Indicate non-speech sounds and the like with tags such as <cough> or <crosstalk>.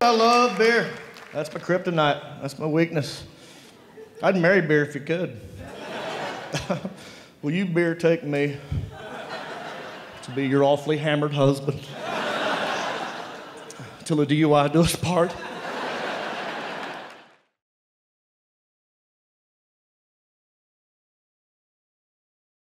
I love beer. That's my kryptonite. That's my weakness. I'd marry beer if you could. <laughs> Will you beer take me to be your awfully hammered husband? <laughs> Till a DUI do us part.